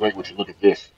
language you look at this.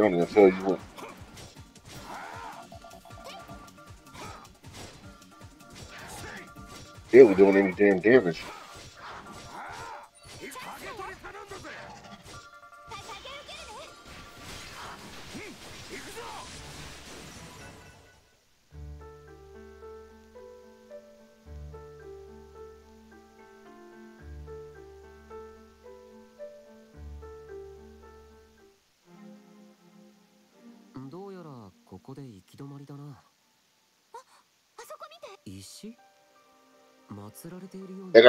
でもね、そういうもん。barely doing any damn damage.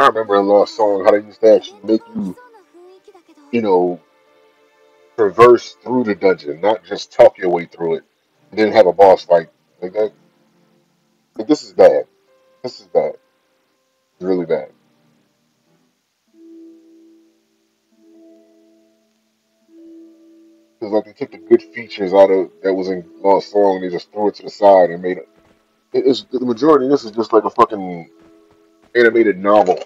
I remember in Lost Song how they used to actually make you, you know, traverse through the dungeon, not just talk your way through it, and then have a boss fight. Like that. Like this is bad. This is bad. It's really bad. Because like they took the good features out of that was in Lost Song and they just threw it to the side and made it. It's the majority of this is just like a fucking animated novel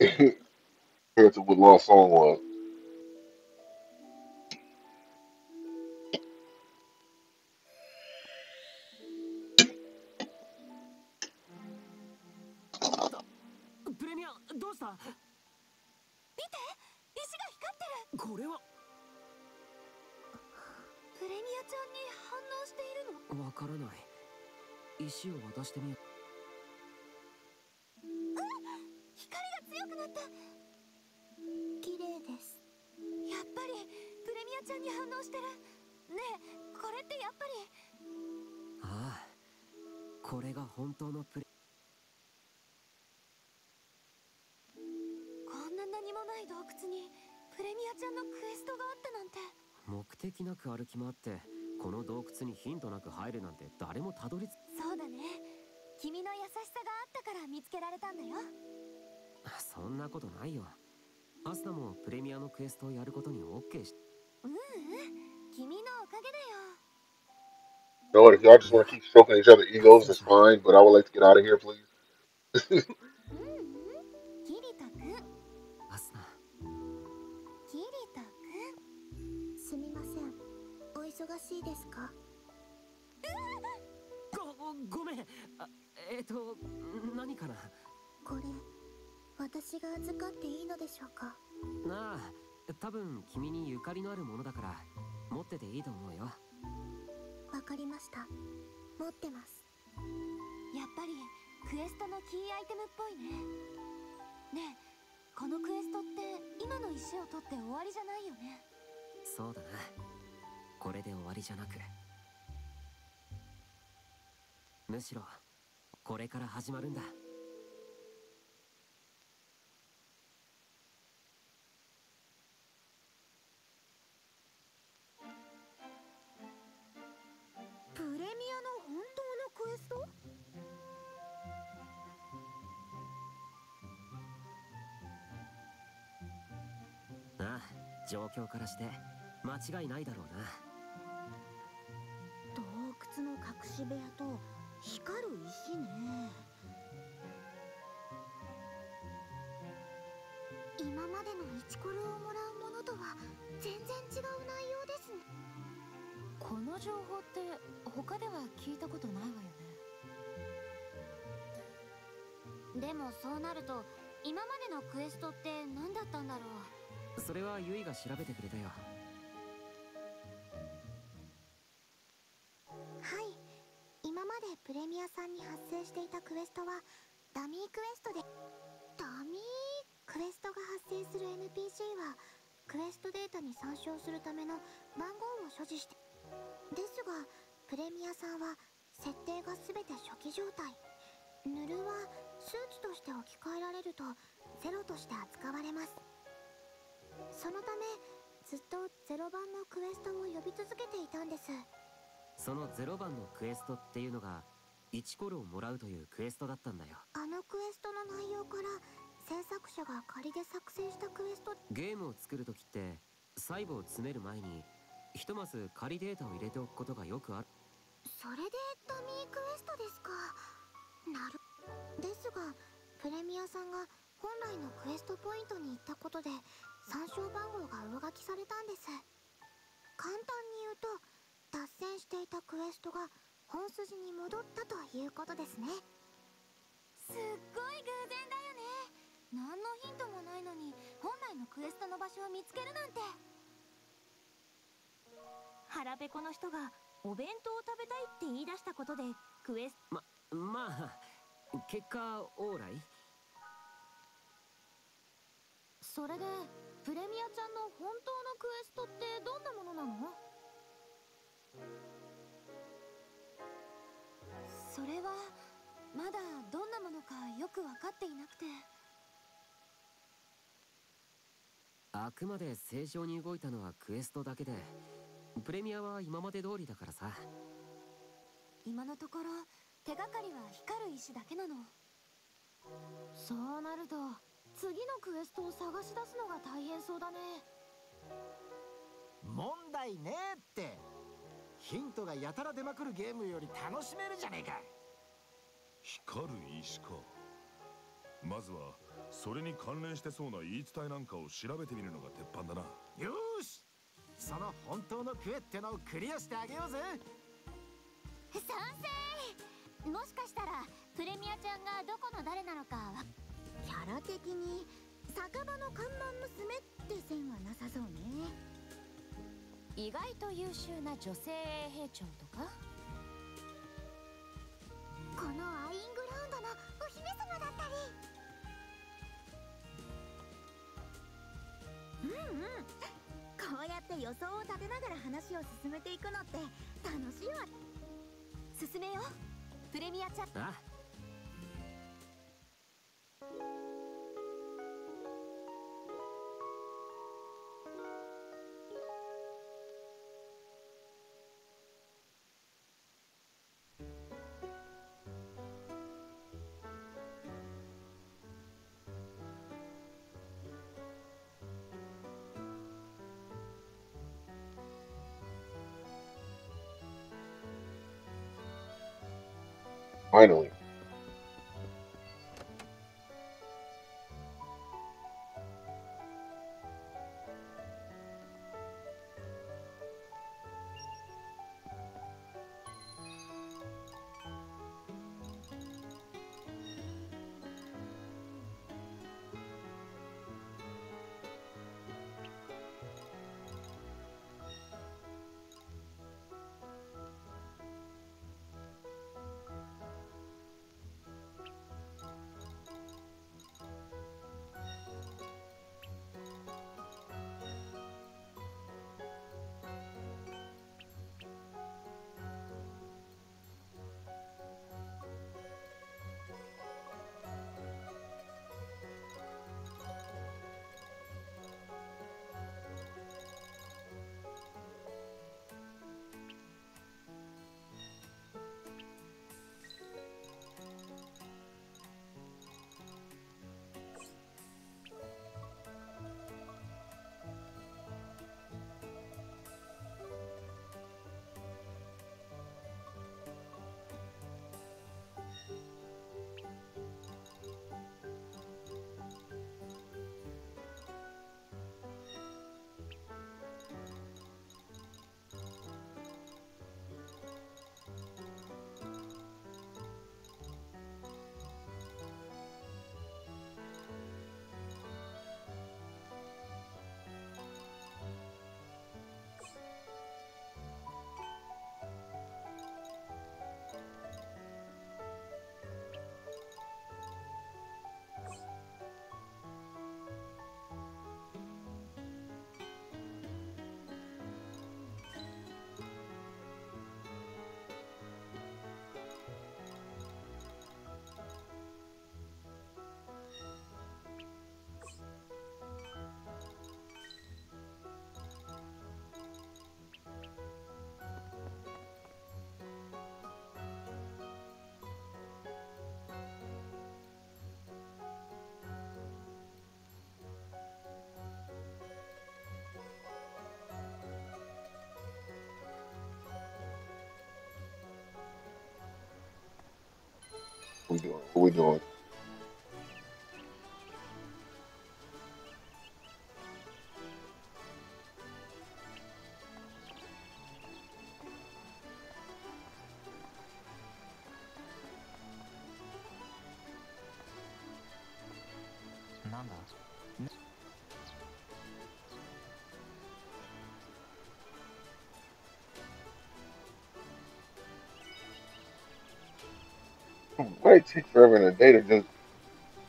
compared to what Lost Song was. What? 反応してる。ねえこれってやっぱり。ああこれが本当のプレこんな何もない洞窟にプレミアちゃんのクエストがあったなんて。目的なく歩き回ってこの洞窟にヒントなく入るなんて誰もたどり着そうだね。君の優しさがあったから見つけられたんだよ。そんなことないよ。アスナもプレミアのクエストをやることに OK し。ううん、君のおかげだよ。No, if y'all just want to keep stroking each other egos, that's fine, but I would like to get out of here, please. キリタくん。アスナ。キリタくん。すみません。お忙しいですかご、ごめん。あえっ、ー、と、何かなこれ。私が預かっていいのでしょうかああ多分君にゆかりのあるものだから持ってていいと思うよ。わかりました。持ってます。やっぱりクエストのキーアイテムっぽいね。ねえこのクエストって今の石を取って終わりじゃないよね。そうだな。これで終わりじゃなく。むしろこれから始まるんだ状況からして間違いないだろうな。洞窟の隠し部屋と光る石ね。今までのイチコロをもらうものとは全然違う内容です。ねこの情報って他では聞いたことないわよねでもそうなると今までのクエストって何だったんだろう？それはユイが調べてくれたよ。はい。今までプレミアさんに発生していたクエストはダミークエストでダミークエストが発生する NPC はクエストデータに参照するための番号を所持してですがプレミアさんは設定が全て初期状態。ヌルは数値として置き換えられるとゼロとして扱われます。そのためずっとゼロ番のクエストを呼び続けていたんです。そのゼロ番のクエストっていうのが1コロをもらうというクエストだったんだよ。あのクエストの内容から制作者が仮で作成したクエスト。ゲームを作る時って細部を詰める前にひとまず仮データを入れておくことがよくある。それでダミークエストですか。なるですがプレミアさんが本来のクエストポイントに行ったことで参照番号が上書きされたんです。簡単に言うと脱線していたクエストが本筋に戻ったということですね。すっごい偶然だよね。何のヒントもないのに本来のクエストの場所を見つけるなんて。腹ペコの人がお弁当を食べたいって言い出したことでクエスままあ結果オーライ？それでプレミアちゃんの本当のクエストってどんなものなの？それはまだどんなものかよく分かっていなくて。あくまで正常に動いたのはクエストだけでプレミアは今まで通りだからさ。今のところ手がかりは光る石だけなの。そうなると次のクエストを探し出すのが大変そうだね。問題ねえって。ヒントがやたら出まくるゲームより楽しめるじゃねえか。光る石か。まずはそれに関連してそうな言い伝えなんかを調べてみるのが鉄板だな。よし。その本当のクエってのをクリアしてあげようぜ。賛成もしかしたらプレミアちゃんがどこの誰なのかキャラ的に酒場の看板娘って線はなさそうね。意外と優秀な女性衛兵長とか？このアイングラウンドのお姫様だったり。うんうん。こうやって予想を立てながら話を進めていくのって楽しいわ。進めようプレミアチャット。Finally. We doing? What we doing? It take forever in a day to just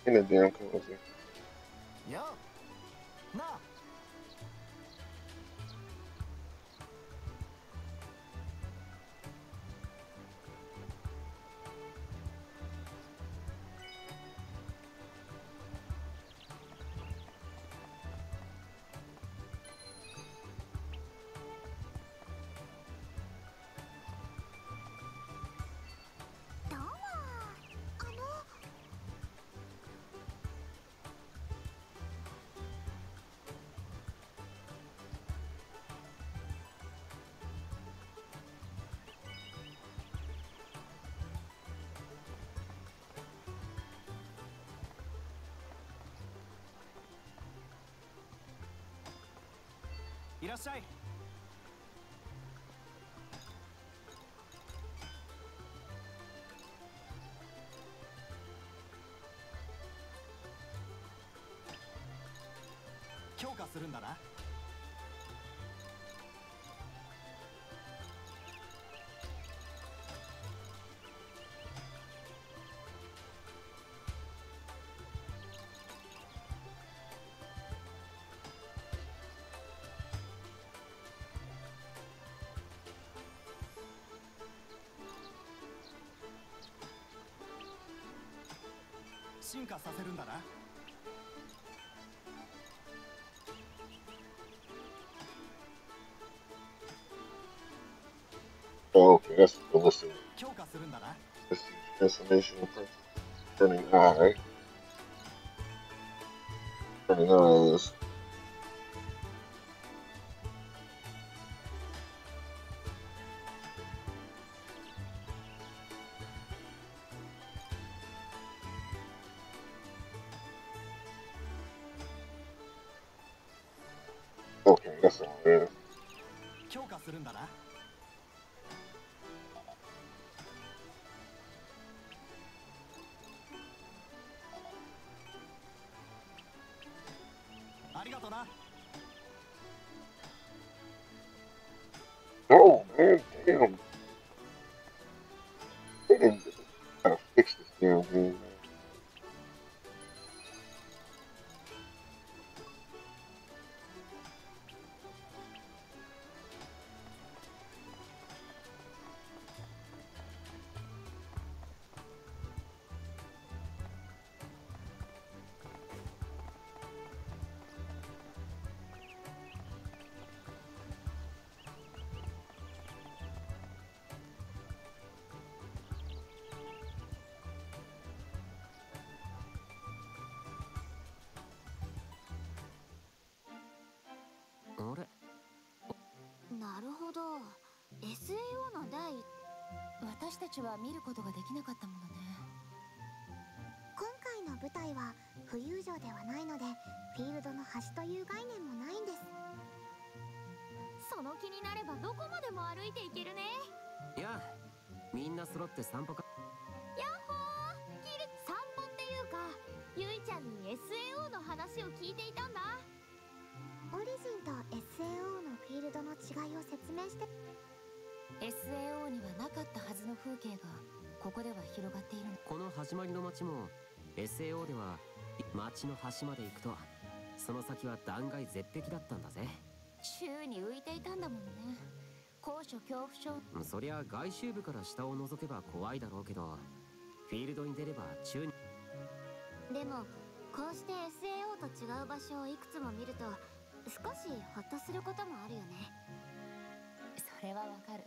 in a damn closet? いらっしゃい。進化させるんだな Oh, okay, that's the list of 強化するんだな let's see, transformation, turning eye. Turning eyes. Uhum. たちは見ることができなかったものね。今回の舞台は浮遊城ではないのでフィールドの端という概念もないんです。その気になればどこまでも歩いていけるね。いやみんな揃って散歩か。ヤッホーキル散歩っていうかゆいちゃんに SAO の話を聞いていたんだ。オリジンと SAO のフィールドの違いを説明して SAO にはなかったはずの風景がここでは広がっているの。この始まりの街も SAO では街の端まで行くとその先は断崖絶壁だったんだぜ。宙に浮いていたんだものね。高所恐怖症。そりゃ外周部から下を覗けば怖いだろうけどフィールドに出れば宙に。でもこうして SAO と違う場所をいくつも見ると少しホッとすることもあるよね。それはわかる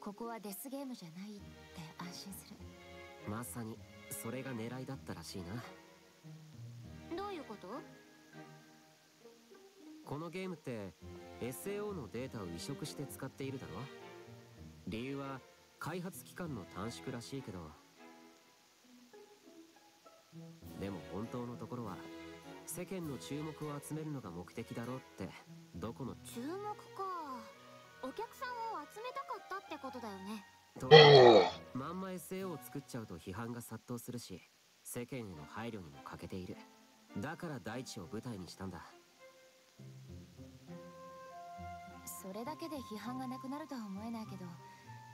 ここはデスゲームじゃないって安心する。まさにそれが狙いだったらしいな。どういうこと？このゲームって SAO のデータを移植して使っているだろ？理由は開発期間の短縮らしいけど。でも本当のところは世間の注目を集めるのが目的だろうって。どこの？注目か。お客さんをたかったってことだよね。とまんま SAO を作っちゃうと批判が殺到するし世間への配慮にも欠けている。だから大地を舞台にしたんだ。それだけで批判がなくなるとは思えないけど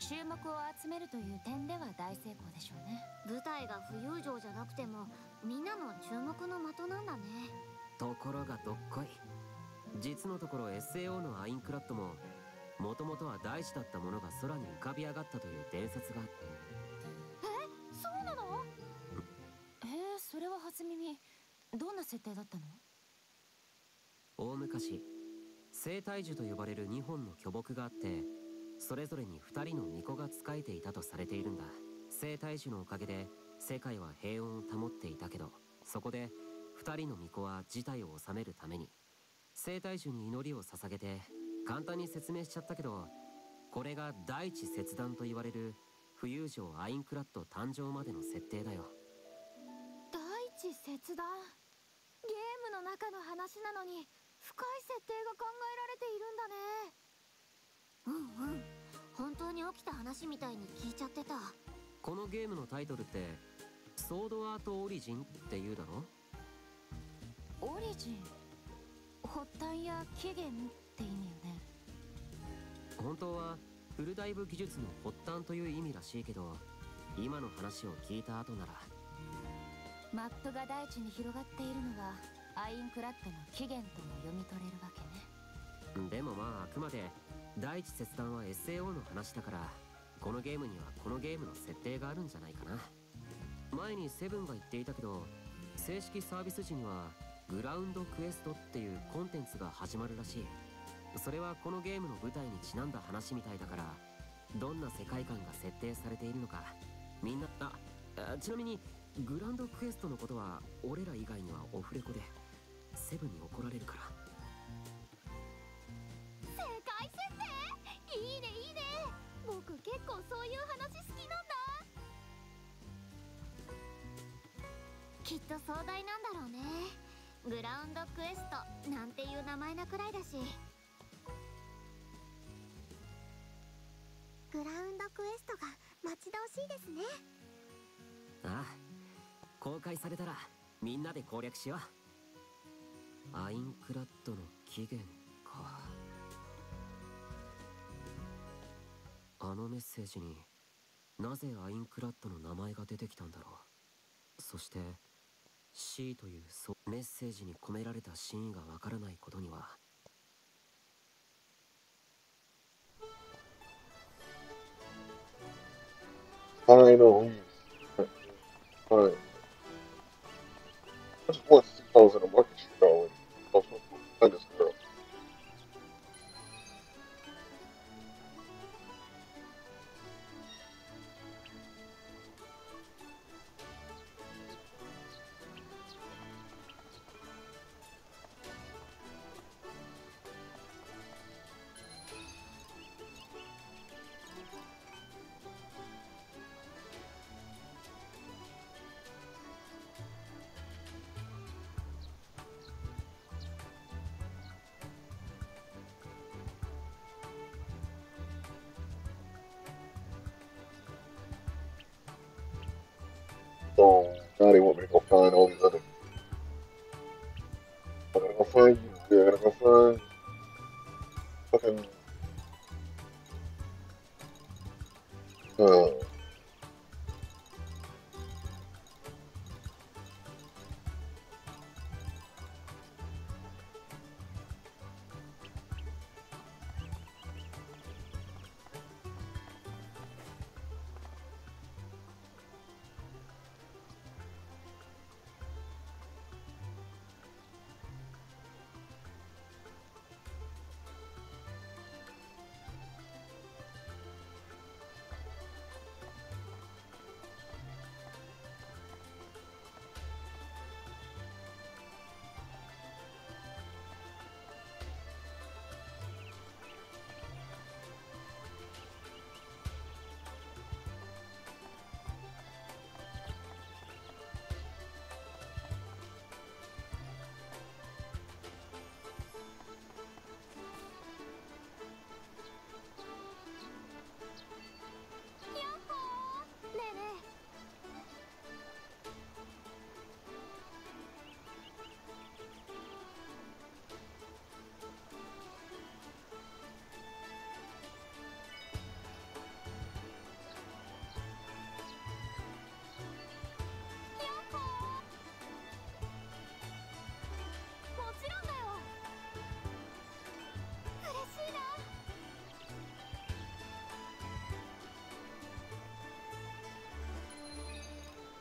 注目を集めるという点では大成功でしょうね。舞台が浮遊城じゃなくてもみんなの注目の的なんだね。ところがどっこい。実のところ SAO のアインクラッドももともとは大地だったものが空に浮かび上がったという伝説があって。え？そうなの？え？ー、それは初耳どんな設定だったの？大昔生体樹と呼ばれる2本の巨木があってそれぞれに2人の巫女が仕えていたとされているんだ。生体樹のおかげで世界は平穏を保っていたけどそこで2人の巫女は事態を収めるために。生体樹に祈りを捧げて簡単に説明しちゃったけどこれが大地切断と言われる浮遊城アインクラッド誕生までの設定だよ。大地切断？ゲームの中の話なのに深い設定が考えられているんだね。うんうん。本当に起きた話みたいに聞いちゃってた。このゲームのタイトルってソードアートオリジンって言うだろ？オリジン？発端や起源？って意味よね。本当はフルダイブ技術の発端という意味らしいけど今の話を聞いた後なら。マップが大地に広がっているのはアインクラッドの起源とも読み取れるわけね。でもまああくまで第一切断は SAO の話だからこのゲームにはこのゲームの設定があるんじゃないかな。前にセブンが言っていたけど正式サービス時にはグラウンドクエストっていうコンテンツが始まるらしいそれはこのゲームの舞台にちなんだ話みたいだからどんな世界観が設定されているのかみんなあちなみにグランドクエストのことは俺ら以外にはオフレコでセブンに怒られるから。世界設定いいねいいね！僕結構そういう話好きなんだ。きっと壮大なんだろうね。グラウンドクエストなんていう名前なくらいだし。待ち遠しいですね。ああ公開されたらみんなで攻略しよう。アインクラッドの起源か。あのメッセージになぜアインクラッドの名前が出てきたんだろう。そして C というメッセージに込められた真意がわからないことには Final. Fine. I just want in the market sheet already. They want me to go find all these other.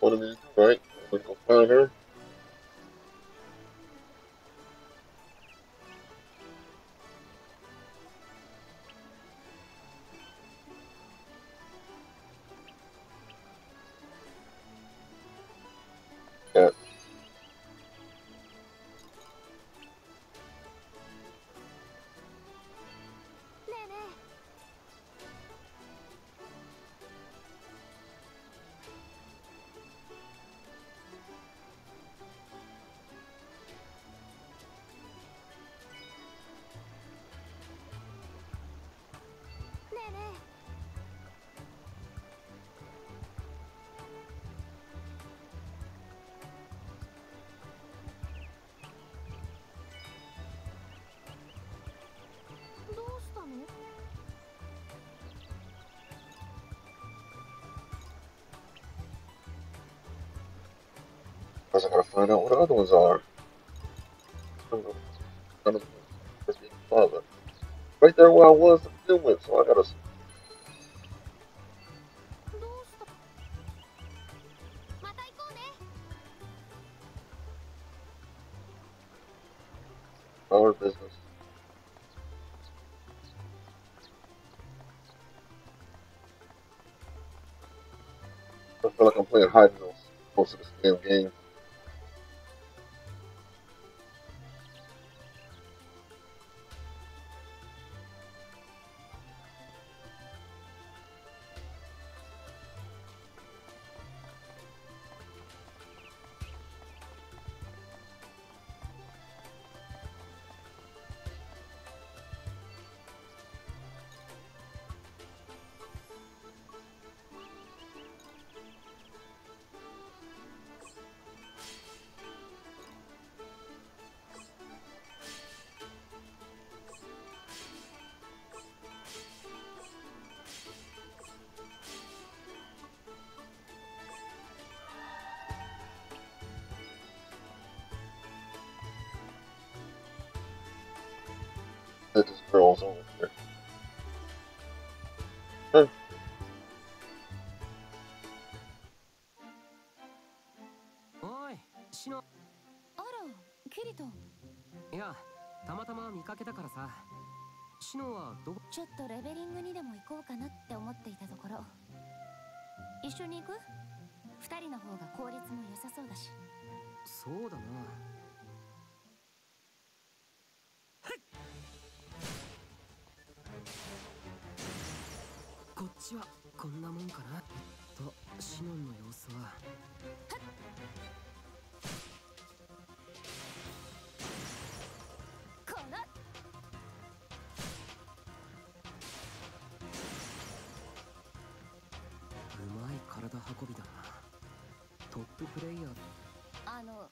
one of these, right? Click on Finder. Because I gotta find out what the other ones are. None. Right there where I was to begin with, so I gotta our business. I feel like I'm playing hide and most of this damn game. That this girl's over here. Huh. おいシノあらキリトいやたまたま見かけたからさシノはどちょっとレベリングにでも行こうかなって思っていたところ一緒に行く？二人の方が効率も良さそうだしそうだなはこんなもんかな。とシノンの様子は。この。うまい体運びだな。トッププレイヤー。あの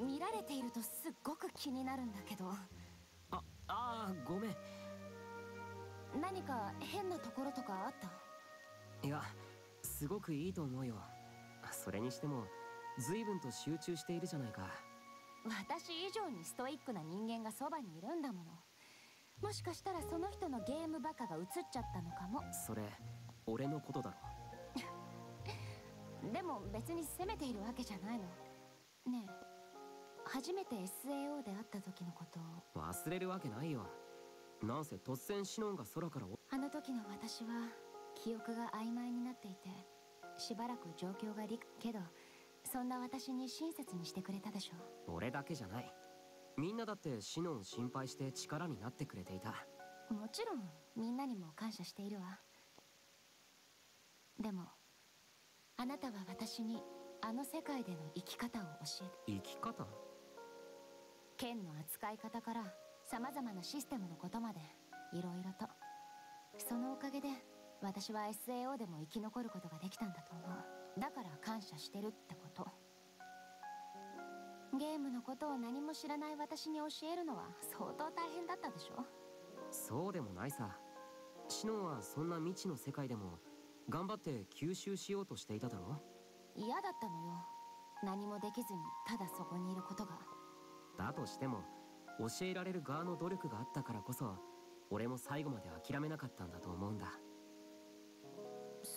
見られているとすっごく気になるんだけど。ああーごめん。何か変なところとかあった？いやすごくいいと思うよ。それにしても随分と集中しているじゃないか。私以上にストイックな人間がそばにいるんだもの。もしかしたらその人のゲームバカが映っちゃったのかも。それ俺のことだろ。でも別に責めているわけじゃないの。ねえ初めて SAO で会った時のこと。を忘れるわけないよ。なんせ突然シノンが空からおあの時の私は記憶が曖昧になっていてしばらく状況が理けどそんな私に親切にしてくれたでしょ俺だけじゃない。みんなだってシノンを心配して力になってくれていた。もちろんみんなにも感謝しているわ。でもあなたは私にあの世界での生き方を教えて。生き方？剣の扱い方から様々なシステムのことまでいろいろと。そのおかげで私は SAO でも生き残ることができたんだと思う。だから感謝してるってこと。ゲームのことを何も知らない私に教えるのは相当大変だったでしょ？そうでもないさ。シノンはそんな未知の世界でも頑張って吸収しようとしていただろ嫌だったのよ。何もできずにただそこにいることが。だとしても教えられる側の努力があったからこそ俺も最後まで諦めなかったんだと思うんだ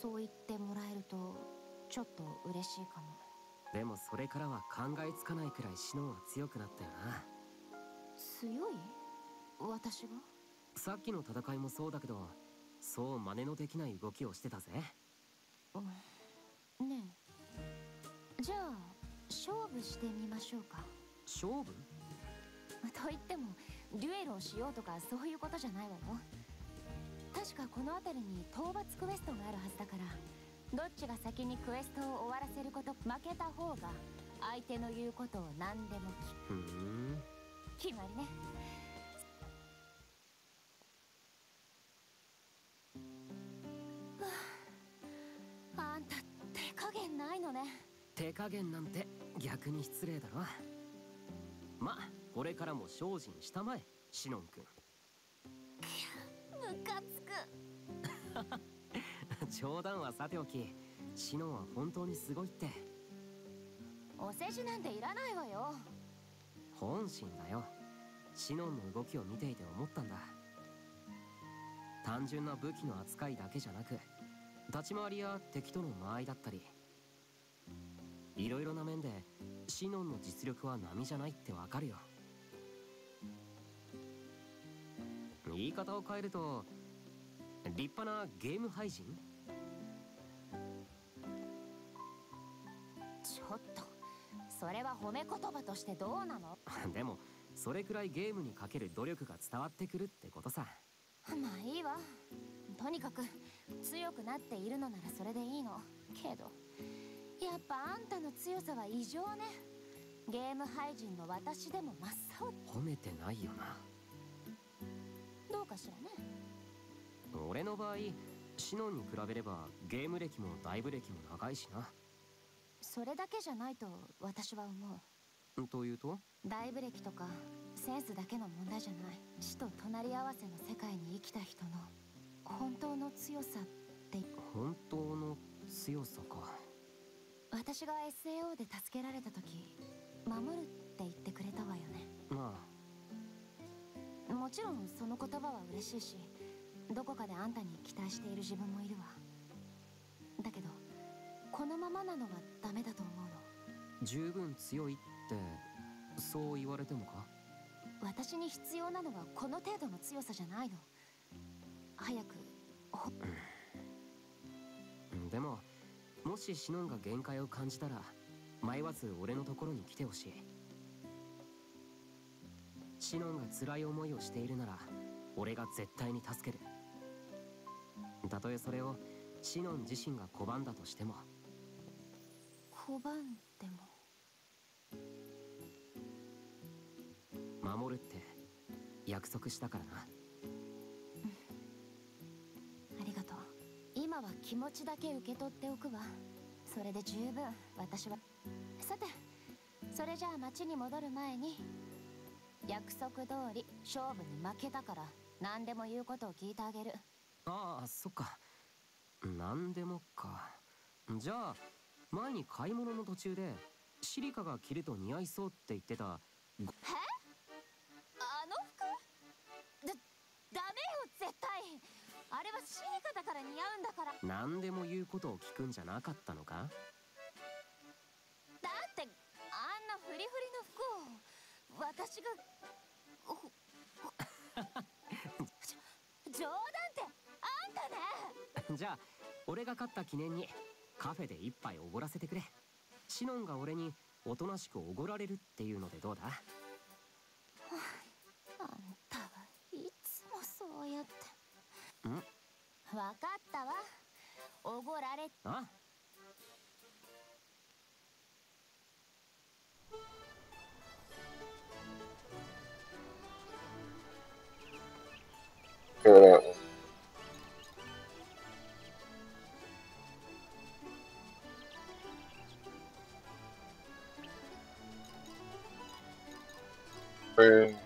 そう言ってもらえるとちょっと嬉しいかも。でもそれからは考えつかないくらいシノンは強くなったよな。強い？私が？さっきの戦いもそうだけどそう真似のできない動きをしてたぜ、うん、ねえ。じゃあ勝負してみましょうか。勝負？と言ってもデュエルをしようとかそういうことじゃないわよ確かこの辺りに討伐クエストがあるはずだからどっちが先にクエストを終わらせること負けた方が相手の言うことを何でも聞く。うん。決まりね。あんた手加減ないのね。手加減なんて逆に失礼だろまこれからも精進したまえシノン君。ムカつく。冗談はさておきシノンは本当にすごいって。お世辞なんていらないわよ。本心だよ。シノンの動きを見ていて思ったんだ。単純な武器の扱いだけじゃなく立ち回りや敵との間合いだったりいろいろな面でシノンの実力は並じゃないってわかるよ方を変えると立派なゲーム配信ちょっとそれは褒め言葉としてどうなの？でもそれくらいゲームにかける努力が伝わってくるってことさ。まあいいわ。とにかく強くなっているのならそれでいいの。けどやっぱあんたの強さは異常ね。ゲーム廃人の私でも真っ青。褒めてないよなかしらね。俺の場合シノンに比べればゲーム歴もダイブ歴も長いしな。それだけじゃないと私は思う。というと？ダイブ歴とかセンスだけの問題じゃない。死と隣り合わせの世界に生きた人の本当の強さって。本当の強さか。私が SAO で助けられた時守るって言ってくれたわよね。まあもちろんその言葉は嬉しいしどこかであんたに期待している自分もいるわ。だけどこのままなのはダメだと思うの。十分強いってそう言われてもか？私に必要なのはこの程度の強さじゃないの。早くうん、でももしシノンが限界を感じたら迷わず俺のところに来てほしいシノンが辛い思いをしているなら俺が絶対に助ける。たとえそれをシノン自身が拒んだとしても。拒んでも。守るって約束したからな、うん、ありがとう。今は気持ちだけ受け取っておくわ。それで十分私は。さてそれじゃあ町に戻る前に約束通り勝負に負けたから何でも言うことを聞いてあげる。ああそっか。何でもか。じゃあ前に買い物の途中でシリカが着ると似合いそうって言ってた。え？あの服？だダメよ絶対。あれはシリカだから似合うんだから。何でも言うことを聞くんじゃなかったのか？私が 冗談ってあんたね！じゃあ俺が勝った記念にカフェで一杯おごらせてくれ。シノンが俺におとなしくおごられるっていうのでどうだ？あんたはいつもそうやって。ん？分かったわ。おごられあう Yeah.